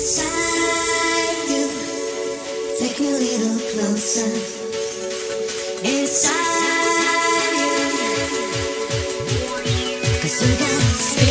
Inside you, take me a little closer. Inside you, cause you got